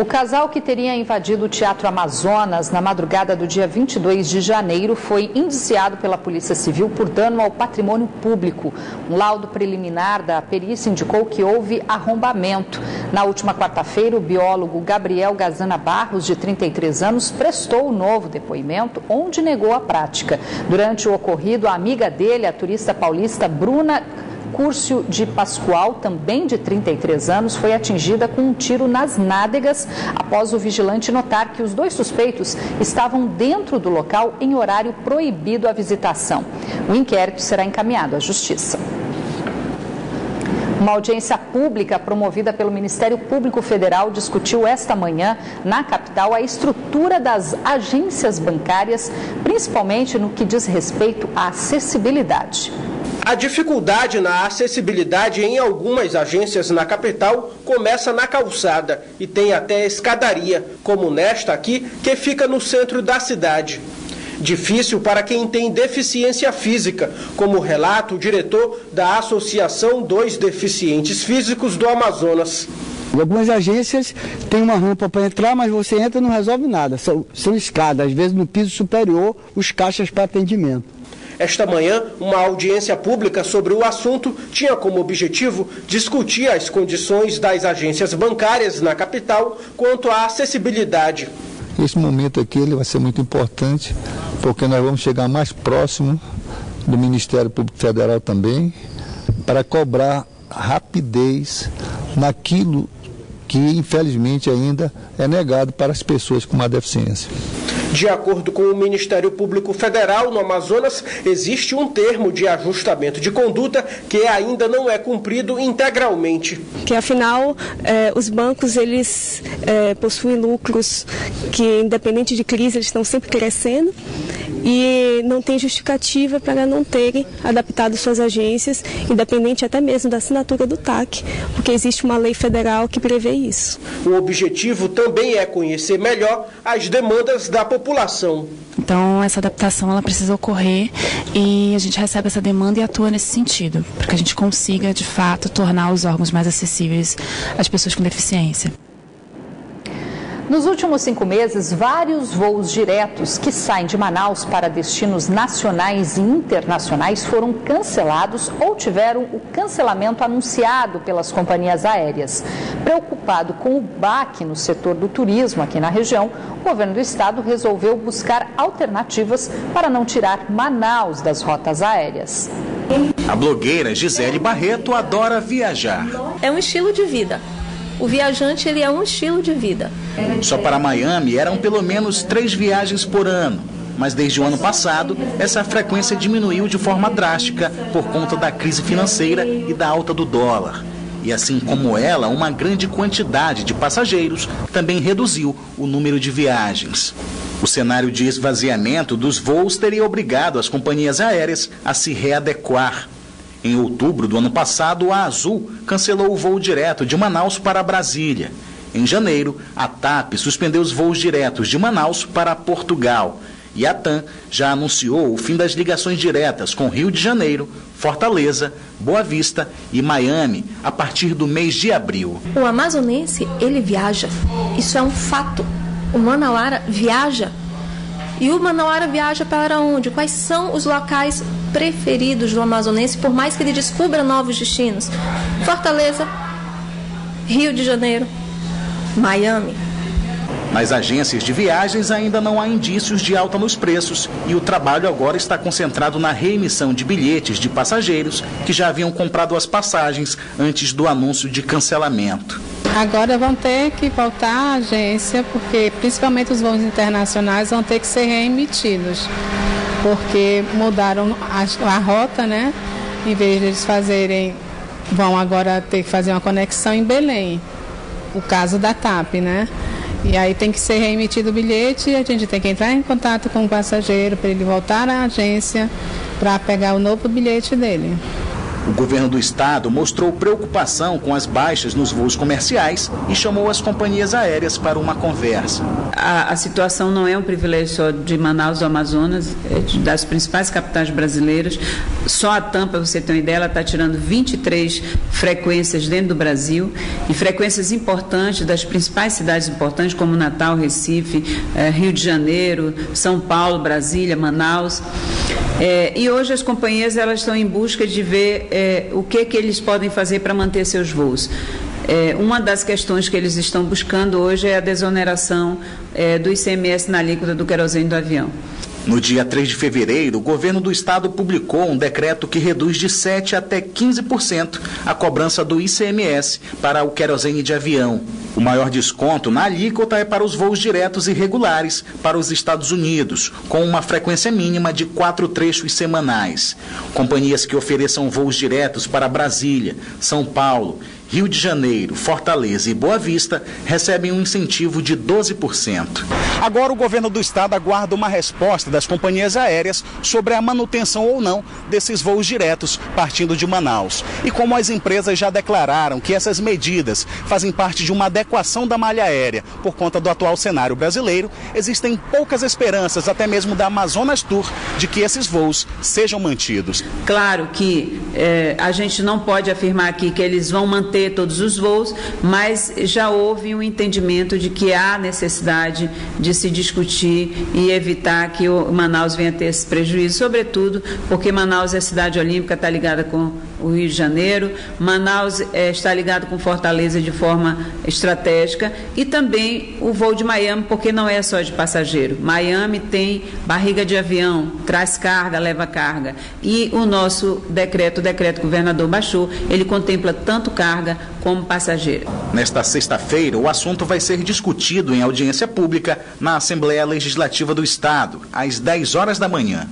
O casal que teria invadido o Teatro Amazonas na madrugada do dia 22 de janeiro foi indiciado pela Polícia Civil por dano ao patrimônio público. Um laudo preliminar da perícia indicou que houve arrombamento. Na última quarta-feira, o biólogo Gabriel Gazana Barros, de 33 anos, prestou o um novo depoimento, onde negou a prática. Durante o ocorrido, a amiga dele, a turista paulista Bruna Cúrcio de Pascoal, também de 33 anos, foi atingida com um tiro nas nádegas após o vigilante notar que os dois suspeitos estavam dentro do local em horário proibido à visitação. O inquérito será encaminhado à Justiça. Uma audiência pública promovida pelo Ministério Público Federal discutiu esta manhã, na capital, a estrutura das agências bancárias, principalmente no que diz respeito à acessibilidade. A dificuldade na acessibilidade em algumas agências na capital começa na calçada e tem até escadaria, como nesta aqui, que fica no centro da cidade. Difícil para quem tem deficiência física, como relata o diretor da Associação dos Deficientes Físicos do Amazonas. Algumas agências têm uma rampa para entrar, mas você entra e não resolve nada. São, são escadas, às vezes no piso superior, os caixas para atendimento. Esta manhã, uma audiência pública sobre o assunto tinha como objetivo discutir as condições das agências bancárias na capital quanto à acessibilidade. Esse momento aqui ele vai ser muito importante, porque nós vamos chegar mais próximo do Ministério Público Federal também, para cobrar rapidez naquilo que infelizmente ainda é negado para as pessoas com uma deficiência. De acordo com o Ministério Público Federal, no Amazonas existe um termo de ajustamento de conduta que ainda não é cumprido integralmente. Que afinal, eh, os bancos eles eh, possuem lucros que, independente de crise, eles estão sempre crescendo e não tem justificativa para não terem adaptado suas agências, independente até mesmo da assinatura do TAC, porque existe uma lei federal que prevê isso. O objetivo também é conhecer melhor as demandas da população. Então, essa adaptação ela precisa ocorrer e a gente recebe essa demanda e atua nesse sentido, para que a gente consiga, de fato, tornar os órgãos mais acessíveis às pessoas com deficiência. Nos últimos cinco meses, vários voos diretos que saem de Manaus para destinos nacionais e internacionais foram cancelados ou tiveram o cancelamento anunciado pelas companhias aéreas. Preocupado com o baque no setor do turismo aqui na região, o governo do estado resolveu buscar alternativas para não tirar Manaus das rotas aéreas. A blogueira Gisele Barreto adora viajar. É um estilo de vida o viajante ele é um estilo de vida. Só para Miami eram pelo menos três viagens por ano. Mas desde o ano passado, essa frequência diminuiu de forma drástica por conta da crise financeira e da alta do dólar. E assim como ela, uma grande quantidade de passageiros também reduziu o número de viagens. O cenário de esvaziamento dos voos teria obrigado as companhias aéreas a se readequar em outubro do ano passado, a Azul cancelou o voo direto de Manaus para Brasília. Em janeiro, a TAP suspendeu os voos diretos de Manaus para Portugal. E a TAM já anunciou o fim das ligações diretas com Rio de Janeiro, Fortaleza, Boa Vista e Miami a partir do mês de abril. O amazonense, ele viaja. Isso é um fato. O Manauara viaja e o Manauara viaja para onde? Quais são os locais preferidos do amazonense, por mais que ele descubra novos destinos? Fortaleza, Rio de Janeiro, Miami. Nas agências de viagens ainda não há indícios de alta nos preços e o trabalho agora está concentrado na reemissão de bilhetes de passageiros que já haviam comprado as passagens antes do anúncio de cancelamento. Agora vão ter que voltar à agência, porque principalmente os voos internacionais vão ter que ser reemitidos, porque mudaram a, a rota, né? Em vez de eles fazerem, vão agora ter que fazer uma conexão em Belém, o caso da TAP, né? E aí tem que ser reemitido o bilhete e a gente tem que entrar em contato com o passageiro para ele voltar à agência para pegar o novo bilhete dele. O governo do estado mostrou preocupação com as baixas nos voos comerciais e chamou as companhias aéreas para uma conversa. A, a situação não é um privilégio só de Manaus do Amazonas, é das principais capitais brasileiras. Só a Tampa, você tem uma ideia, ela está tirando 23 frequências dentro do Brasil e frequências importantes das principais cidades importantes como Natal, Recife, eh, Rio de Janeiro, São Paulo, Brasília, Manaus. É, e hoje as companhias elas estão em busca de ver é, o que, que eles podem fazer para manter seus voos. É, uma das questões que eles estão buscando hoje é a desoneração é, do ICMS na alíquota do querosene do avião. No dia 3 de fevereiro, o governo do estado publicou um decreto que reduz de 7% até 15% a cobrança do ICMS para o querosene de avião. O maior desconto na alíquota é para os voos diretos e regulares para os Estados Unidos, com uma frequência mínima de quatro trechos semanais. Companhias que ofereçam voos diretos para Brasília, São Paulo Rio de Janeiro, Fortaleza e Boa Vista recebem um incentivo de 12%. Agora o governo do estado aguarda uma resposta das companhias aéreas sobre a manutenção ou não desses voos diretos partindo de Manaus. E como as empresas já declararam que essas medidas fazem parte de uma adequação da malha aérea por conta do atual cenário brasileiro, existem poucas esperanças, até mesmo da Amazonas Tour, de que esses voos sejam mantidos. Claro que eh, a gente não pode afirmar aqui que eles vão manter manter todos os voos, mas já houve um entendimento de que há necessidade de se discutir e evitar que o Manaus venha a ter esse prejuízo, sobretudo porque Manaus é cidade olímpica, está ligada com o Rio de Janeiro, Manaus é, está ligado com Fortaleza de forma estratégica e também o voo de Miami, porque não é só de passageiro. Miami tem barriga de avião, traz carga, leva carga. E o nosso decreto, o decreto governador baixou, ele contempla tanto carga como passageiro. Nesta sexta-feira, o assunto vai ser discutido em audiência pública na Assembleia Legislativa do Estado, às 10 horas da manhã.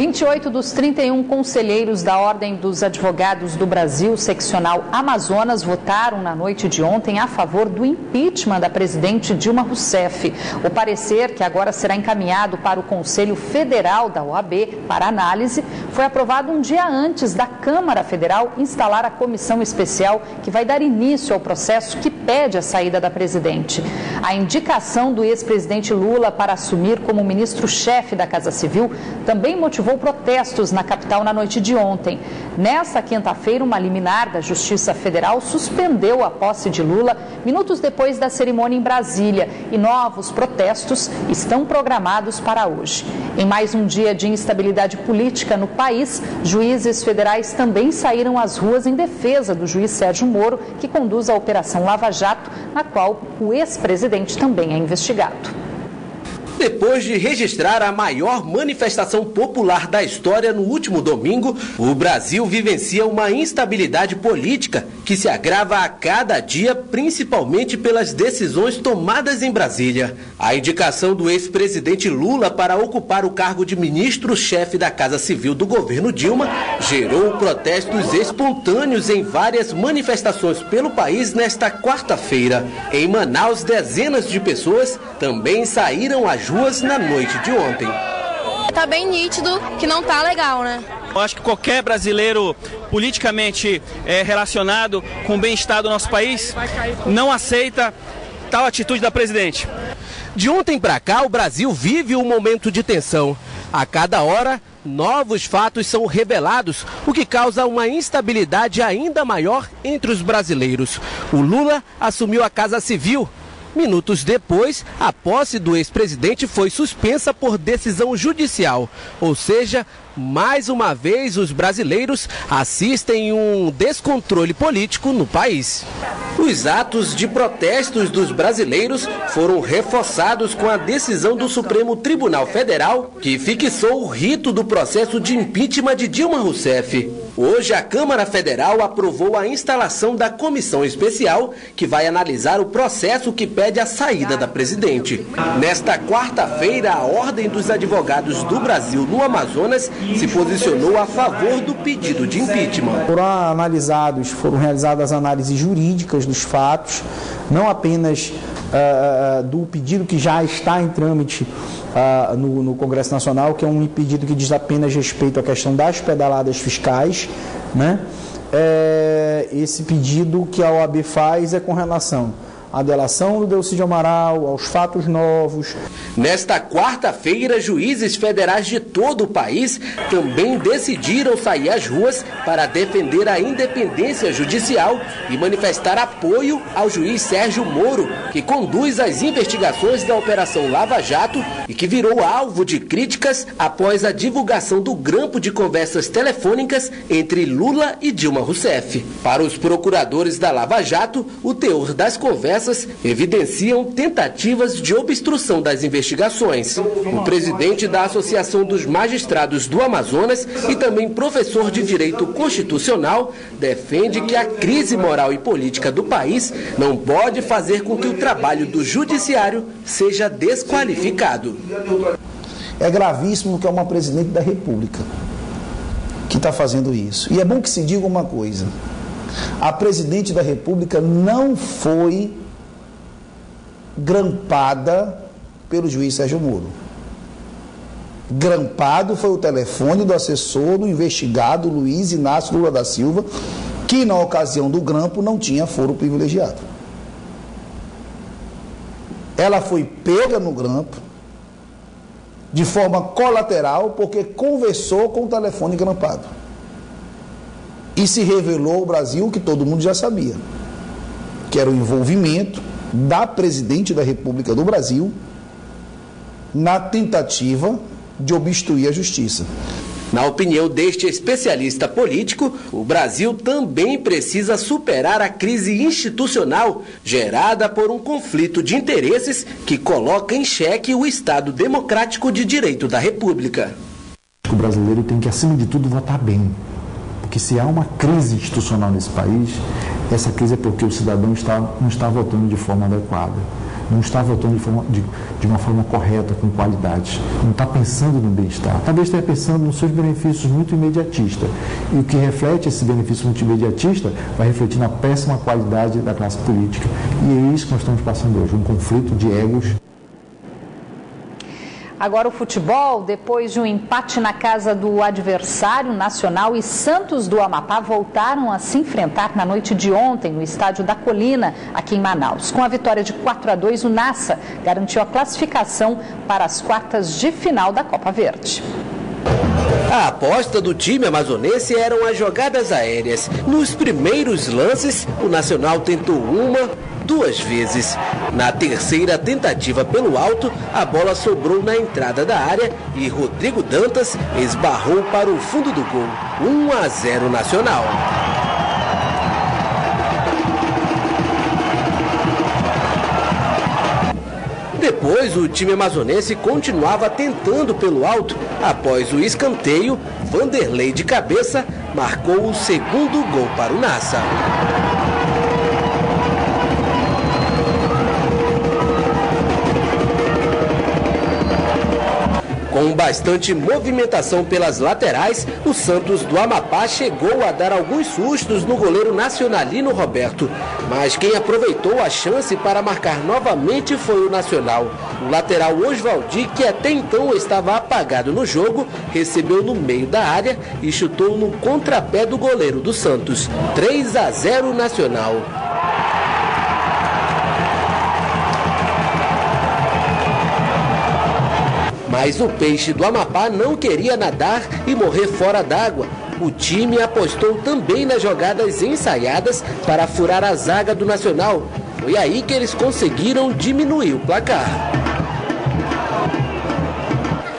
28 dos 31 conselheiros da Ordem dos Advogados do Brasil, seccional Amazonas, votaram na noite de ontem a favor do impeachment da presidente Dilma Rousseff. O parecer, que agora será encaminhado para o Conselho Federal da OAB para análise, foi aprovado um dia antes da Câmara Federal instalar a comissão especial que vai dar início ao processo que pede a saída da presidente. A indicação do ex-presidente Lula para assumir como ministro-chefe da Casa Civil também motivou provocou protestos na capital na noite de ontem. Nesta quinta-feira, uma liminar da Justiça Federal suspendeu a posse de Lula minutos depois da cerimônia em Brasília e novos protestos estão programados para hoje. Em mais um dia de instabilidade política no país, juízes federais também saíram às ruas em defesa do juiz Sérgio Moro, que conduz a Operação Lava Jato, na qual o ex-presidente também é investigado. Depois de registrar a maior manifestação popular da história no último domingo, o Brasil vivencia uma instabilidade política que se agrava a cada dia, principalmente pelas decisões tomadas em Brasília. A indicação do ex-presidente Lula para ocupar o cargo de ministro-chefe da Casa Civil do governo Dilma gerou protestos espontâneos em várias manifestações pelo país nesta quarta-feira. Em Manaus, dezenas de pessoas também saíram às ruas na noite de ontem. Tá bem nítido que não tá legal, né? Eu acho que qualquer brasileiro politicamente é, relacionado com o bem-estar do nosso país não aceita tal atitude da presidente. De ontem para cá, o Brasil vive um momento de tensão. A cada hora, novos fatos são revelados, o que causa uma instabilidade ainda maior entre os brasileiros. O Lula assumiu a Casa Civil Minutos depois, a posse do ex-presidente foi suspensa por decisão judicial, ou seja, mais uma vez os brasileiros assistem um descontrole político no país. Os atos de protestos dos brasileiros foram reforçados com a decisão do Supremo Tribunal Federal, que fixou o rito do processo de impeachment de Dilma Rousseff. Hoje, a Câmara Federal aprovou a instalação da comissão especial que vai analisar o processo que pede a saída da presidente. Nesta quarta-feira, a Ordem dos Advogados do Brasil no Amazonas se posicionou a favor do pedido de impeachment. Foram analisados, foram realizadas análises jurídicas dos fatos, não apenas uh, do pedido que já está em trâmite uh, no, no, Congresso Nacional, que é um pedido que diz apenas respeito à questão das pedaladas fiscais. Né? É, esse pedido que a OAB faz é com relação a delação do Delcídio Amaral, aos fatos novos. Nesta quarta-feira, juízes federais de todo o país também decidiram sair às ruas para defender a independência judicial e manifestar apoio ao juiz Sérgio Moro, que conduz as investigações da Operação Lava Jato e que virou alvo de críticas após a divulgação do grampo de conversas telefônicas entre Lula e Dilma Rousseff. Para os procuradores da Lava Jato, o teor das conversas evidenciam tentativas de obstrução das investigações. O presidente da Associação dos Magistrados do Amazonas e também professor de Direito Constitucional defende que a crise moral e política do país não pode fazer com que o trabalho do judiciário seja desqualificado. É gravíssimo que é uma presidente da República que está fazendo isso. E é bom que se diga uma coisa: a presidente da República não foi grampada pelo juiz Sérgio Moro. Grampado foi o telefone do assessor do investigado Luiz Inácio Lula da Silva, que na ocasião do grampo não tinha foro privilegiado. Ela foi pega no grampo de forma colateral porque conversou com o telefone grampado. E se revelou ao Brasil que todo mundo já sabia, que era o envolvimento da presidente da República do Brasil na tentativa de obstruir a justiça. Na opinião deste especialista político, o Brasil também precisa superar a crise institucional gerada por um conflito de interesses que coloca em xeque o Estado democrático de direito da República. O brasileiro tem que, acima de tudo, votar bem. Porque se há uma crise institucional nesse país, essa crise é porque o cidadão está, não está votando de forma adequada, não está votando de, de uma forma correta, com qualidade, não está pensando no bem-estar. Talvez esteja pensando nos seus benefícios muito imediatistas. E o que reflete esse benefício muito imediatista vai refletir na péssima qualidade da classe política. E é isso que nós estamos passando hoje, um conflito de egos. Agora o futebol, depois de um empate na casa do adversário nacional e Santos do Amapá voltaram a se enfrentar na noite de ontem no estádio da Colina, aqui em Manaus. Com a vitória de 4 a 2, o Nassa garantiu a classificação para as quartas de final da Copa Verde. A aposta do time amazonense eram as jogadas aéreas. Nos primeiros lances, o Nacional tentou uma, duas vezes. Na terceira tentativa pelo alto, a bola sobrou na entrada da área e Rodrigo Dantas esbarrou para o fundo do gol. 1 a 0 Nacional. Depois, o time amazonense continuava tentando pelo alto. Após o escanteio, Vanderlei de cabeça marcou o segundo gol para o Nassa. Com bastante movimentação pelas laterais, o Santos do Amapá chegou a dar alguns sustos no goleiro nacionalino Roberto. Mas quem aproveitou a chance para marcar novamente foi o Nacional. O lateral Oswaldi, que até então estava apagado no jogo, recebeu no meio da área e chutou no contrapé do goleiro do Santos. 3 a 0 Nacional. Mas o peixe do Amapá não queria nadar e morrer fora d'água. O time apostou também nas jogadas ensaiadas para furar a zaga do Nacional. Foi aí que eles conseguiram diminuir o placar.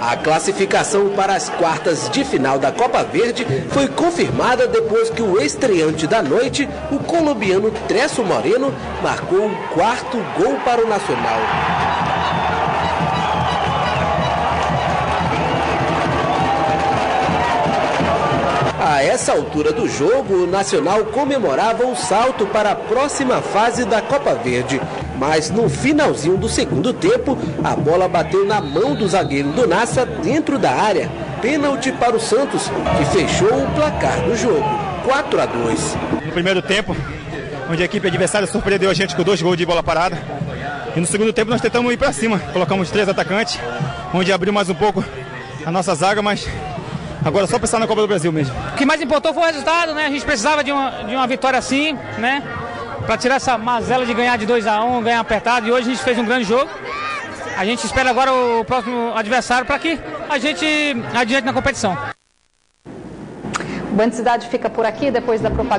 A classificação para as quartas de final da Copa Verde foi confirmada depois que o estreante da noite, o colombiano Tresso Moreno, marcou o quarto gol para o Nacional. A essa altura do jogo, o Nacional comemorava o salto para a próxima fase da Copa Verde. Mas no finalzinho do segundo tempo, a bola bateu na mão do zagueiro do Nassa dentro da área. Pênalti para o Santos, que fechou o placar do jogo. 4 a 2. No primeiro tempo, onde a equipe adversária surpreendeu a gente com dois gols de bola parada. E no segundo tempo nós tentamos ir para cima. Colocamos três atacantes, onde abriu mais um pouco a nossa zaga, mas agora é só pensar na Copa do Brasil mesmo. O que mais importou foi o resultado, né? A gente precisava de uma, de uma vitória assim, né? Para tirar essa mazela de ganhar de 2 a 1 um, ganhar apertado. E hoje a gente fez um grande jogo. A gente espera agora o próximo adversário para que a gente adiante na competição. O Band Cidade fica por aqui depois da propaganda.